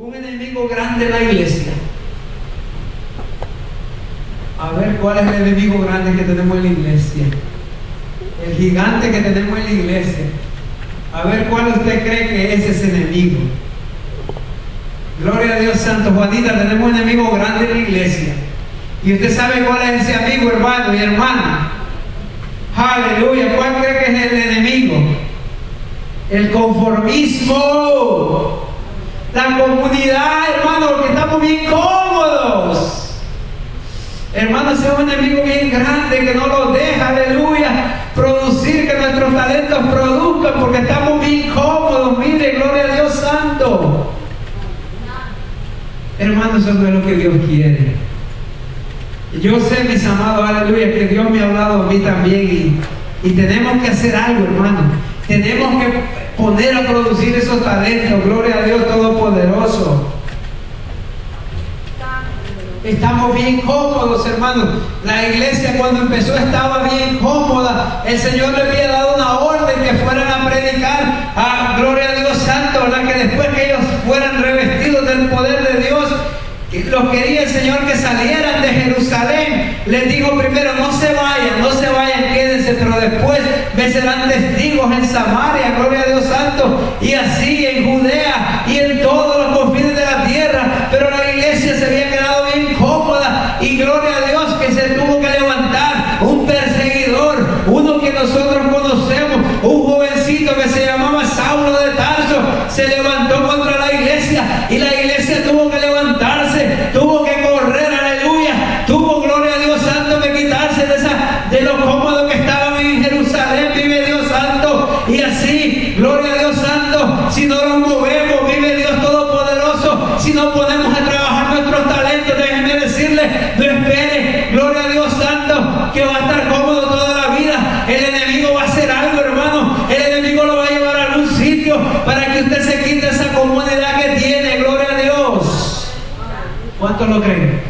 un enemigo grande en la iglesia. A ver cuál es el enemigo grande que tenemos en la iglesia. El gigante que tenemos en la iglesia. A ver cuál usted cree que es ese enemigo. Gloria a Dios Santo. Juanita, tenemos un enemigo grande en la iglesia. Y usted sabe cuál es ese amigo, hermano y hermana. Aleluya. ¿Cuál cree que es el enemigo? El conformismo. La comunidad, hermano, porque estamos bien cómodos. Hermano, ese es un enemigo bien grande que no nos deja, aleluya, producir, que nuestros talentos produzcan, porque estamos bien cómodos. Mire, gloria a Dios Santo. Hermano, eso no es lo que Dios quiere. Yo sé, mis amados, aleluya, que Dios me ha hablado a mí también y, y tenemos que hacer algo, hermano. Tenemos que poner a producir esos talentos. Gloria a Dios Todopoderoso. Estamos bien cómodos, hermanos. La iglesia cuando empezó estaba bien cómoda. El Señor le había dado una orden que fueran a predicar a Gloria a Dios Santo, ¿verdad? Que después que ellos fueran revestidos del poder de Dios, los quería el Señor que salieran de Jerusalén. Les dijo primero, no se vayan, no se vayan, pero después me serán testigos en Samaria, gloria a Dios Santo, y así en Judea y en todos los confines de la tierra. Pero la iglesia se había quedado bien cómoda y gloria a Dios que se tuvo que levantar un perseguidor, uno que nosotros conocemos, un jovencito que se llamaba Saulo de Tarso, se levantó contra la iglesia y la iglesia no espere, gloria a Dios Santo, que va a estar cómodo toda la vida, el enemigo va a hacer algo, hermano, el enemigo lo va a llevar a algún sitio para que usted se quite esa comunidad que tiene, gloria a Dios. ¿Cuántos lo creen?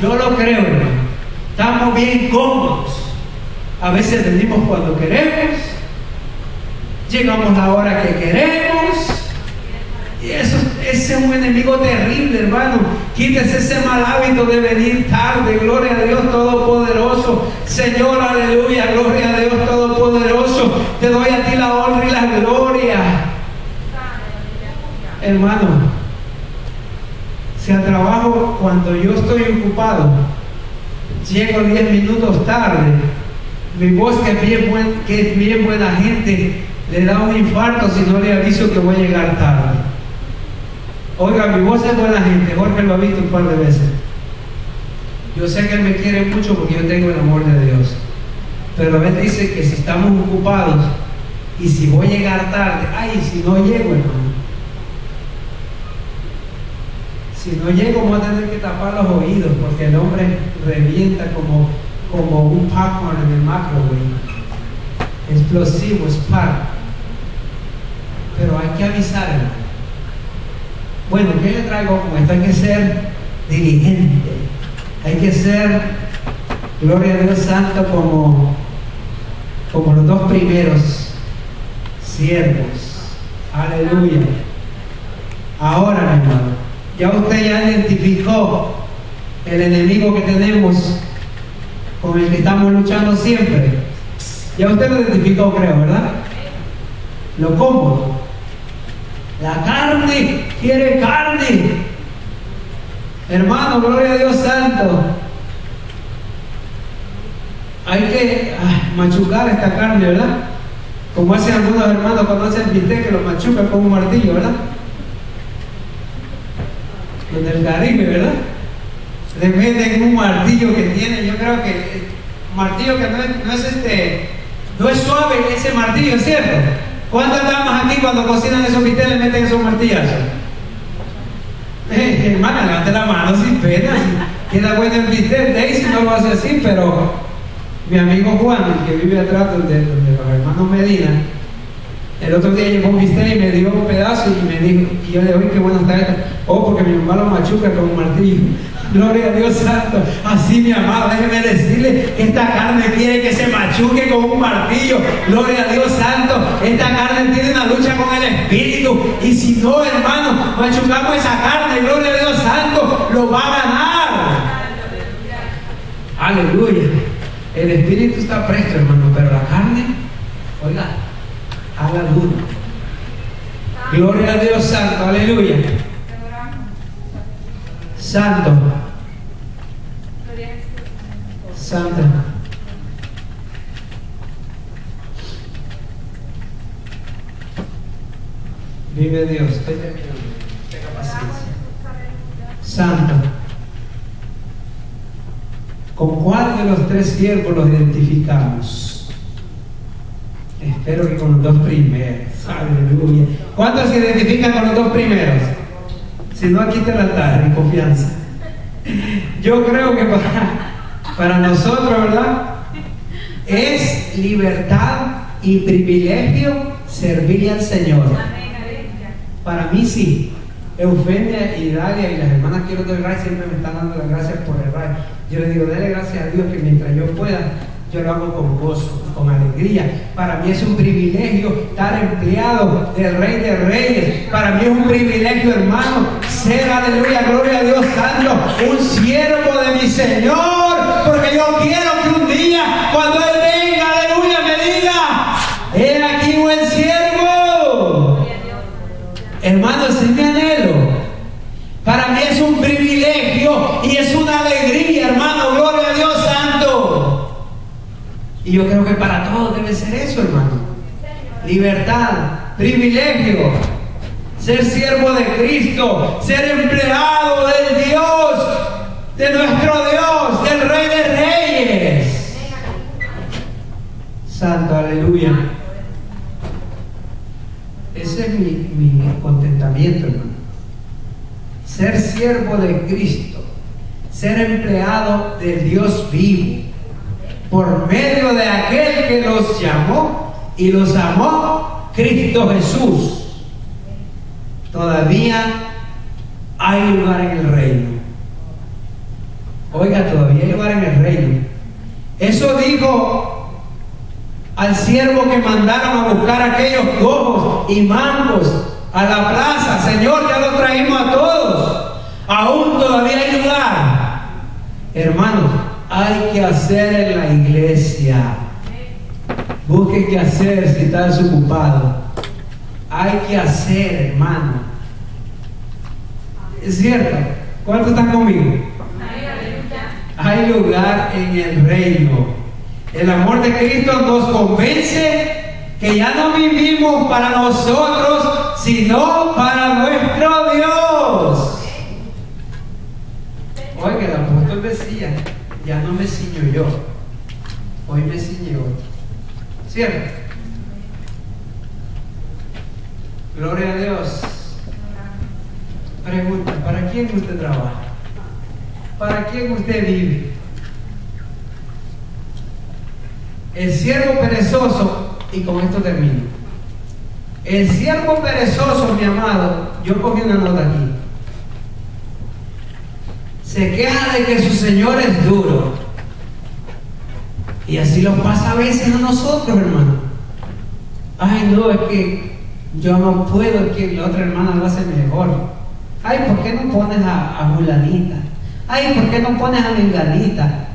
Yo lo creo, hermano. Estamos bien cómodos. A veces venimos cuando queremos, llegamos la hora que queremos. Ese es un enemigo terrible, hermano. Quítese ese mal hábito de venir tarde. Gloria a Dios Todopoderoso. Señor, aleluya. Gloria a Dios Todopoderoso. Te doy a ti la honra y la gloria. Hermano, si al trabajo cuando yo estoy ocupado, llego 10 minutos tarde, mi voz que es bien, que es bien buena gente, le da un infarto si no le aviso que voy a llegar tarde. Oiga, mi voz es buena gente, Jorge lo ha visto un par de veces. Yo sé que él me quiere mucho porque yo tengo el amor de Dios. Pero él dice que si estamos ocupados y si voy a llegar tarde, ay, si no llego, hermano. Si no llego, voy a tener que tapar los oídos porque el hombre revienta como, como un popcorn en el microwave. Explosivo, spark. Pero hay que avisar, hermano. Bueno, ¿qué le traigo como esto? Hay que ser diligente. Hay que ser, gloria a Dios Santo, como, como los dos primeros siervos. Aleluya. Ahora, mi hermano, ya usted ya identificó el enemigo que tenemos con el que estamos luchando siempre. Ya usted lo identificó, creo, ¿verdad? Lo cómodo. La carne quiere carne. Hermano, gloria a Dios Santo. Hay que ay, machucar esta carne, ¿verdad? Como hacen algunos hermanos cuando hacen bistec que lo machucan con un martillo, ¿verdad? Los del Caribe, ¿verdad? Le meten un martillo que tiene, yo creo que martillo que no es, no es este, no es suave ese martillo, ¿cierto? ¿Cuántas damas aquí cuando cocinan esos bistecs meten esos martillazos? Eh, hermana, levante la mano sin pena. Queda bueno el bistec, Daisy no lo hace así, pero mi amigo Juan, el que vive atrás donde, donde los hermanos Medina, el otro día llegó un bistec y me dio un pedazo y me dijo, y yo le dije, qué bueno está esto. Oh, porque mi mamá lo machuca con un martillo. Gloria a Dios Santo. Así, mi amado, déjeme decirle que esta carne quiere que se machuque con un martillo. Gloria a Dios Santo. Esta carne tiene una lucha con el Espíritu. Y si no, hermano, machucamos esa carne, gloria a Dios Santo, lo va a ganar. Aleluya. El Espíritu está presto, hermano, pero la carne, oiga, haga duro. Gloria a Dios Santo, aleluya. Santo. Santo. Vive Dios, tenga paciencia. Santo. ¿Con cuál de los tres siervos los identificamos? Espero que con los dos primeros. Aleluya. ¿Cuántos se identifican con los dos primeros? Si no, aquí te la tarde, en confianza. Yo creo que para, para nosotros, ¿verdad? Es libertad y privilegio servir al Señor. Para mí sí. Eufemia y Dalia y las hermanas quiero dar gracias, siempre me están dando las gracias por el rayo. Yo les digo, dale gracias a Dios que mientras yo pueda, yo lo hago con gozo, con alegría. Para mí es un privilegio estar empleado del Rey de Reyes. Para mí es un privilegio, hermano, ser, aleluya, gloria a Dios Santo, un siervo de mi Señor. Porque yo quiero que un día, cuando Él venga, aleluya, me diga, he aquí buen siervo. Hermano, ese es anhelo. Para mí es un privilegio y es una alegría, hermano, gloria a Dios Santo. Y yo creo que para todos debe ser eso, hermano. Libertad, privilegio, ser siervo de Cristo, ser empleado del Dios, de nuestro Dios, del Rey de Reyes. Santo, aleluya. Ese es mi, mi contentamiento, hermano. Ser siervo de Cristo, ser empleado del Dios vivo, por medio de aquel que los llamó y los amó, Cristo Jesús. Todavía hay lugar en el reino. Oiga, todavía hay lugar en el reino. Eso dijo al siervo que mandaron a buscar aquellos cojos y mangos a la plaza. Señor, ya lo traímos a todos. Aún todavía hay lugar. Hermanos, hay que hacer en la iglesia. Busque qué hacer si está desocupado. Hay que hacer, hermano. Es cierto. ¿Cuántos están conmigo? Hay lugar en el reino. El amor de Cristo nos convence que ya no vivimos para nosotros, sino para nuestro Dios. Oiga, el apóstol decía, ya no me ciño yo, hoy me ciñe otro. ¿Cierto? Gloria a Dios. Pregunta, ¿para quién usted trabaja? ¿Para quién usted vive? El siervo perezoso, y con esto termino. El siervo perezoso, mi amado, yo cogí una nota aquí. Se queja de que su señor es duro. Y así lo pasa a veces a nosotros, hermano. Ay, no, es que yo no puedo, es que la otra hermana lo hace mejor. Ay, ¿por qué no pones a, a Julanita? Ay, ¿por qué no pones a Menganita?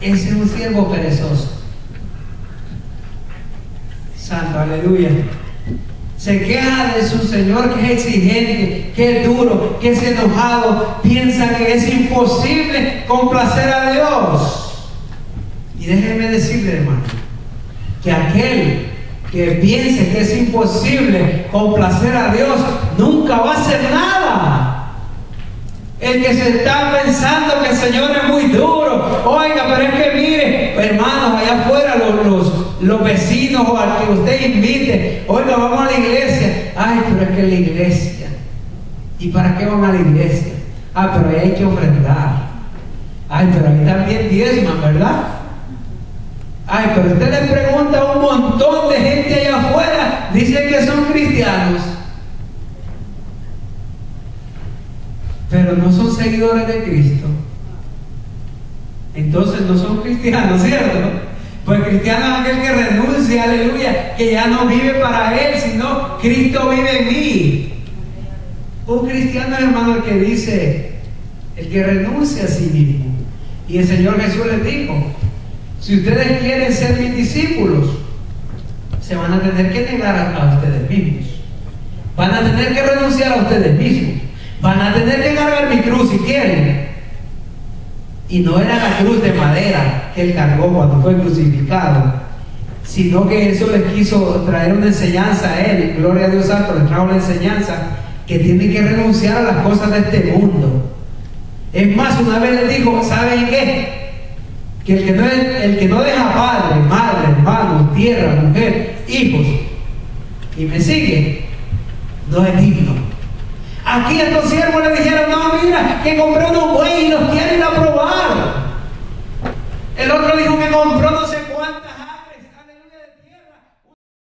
Ese es un siervo perezoso. Santo, aleluya. Se queja de su Señor que es exigente, que es duro, que es enojado. Piensa que es imposible complacer a Dios. Y déjeme decirle, hermano, que aquel que piense que es imposible complacer a Dios nunca va a hacer nada. El que se está pensando que el Señor es muy duro. Oiga, pero es que mire, hermanos, allá afuera los, los, los vecinos o al que usted invite, oiga, vamos a la iglesia. Ay, pero es que la iglesia. ¿Y para qué van a la iglesia? Ah, pero ahí hay que ofrendar. Ay, pero ahí también diezman, ¿verdad? Ay, pero usted le pregunta a un montón de gente allá afuera, dicen que son cristianos. pero no son seguidores de Cristo, entonces no son cristianos, ¿cierto? Pues cristiano es aquel que renuncia, aleluya, que ya no vive para él, sino Cristo vive en mí. Un cristiano, hermano, el que dice, el que renuncia a sí mismo. Y el Señor Jesús les dijo, si ustedes quieren ser mis discípulos, se van a tener que negar a, ustedes mismos. Van a tener que renunciar a ustedes mismos. Van a tener que cargar mi cruz si quieren. Y no era la cruz de madera que él cargó cuando fue crucificado, sino que eso le quiso traer una enseñanza a él. Gloria a Dios Santo, le trajo la enseñanza que tiene que renunciar a las cosas de este mundo. Es más, una vez le dijo, ¿saben qué? Que el que no, el que no deja padre, madre, hermano, tierra, mujer, hijos, y me sigue, no es digno. Aquí estos siervos le dijeron, no, mira, que compró unos bueyes y los quieren aprobar. El otro dijo que compró no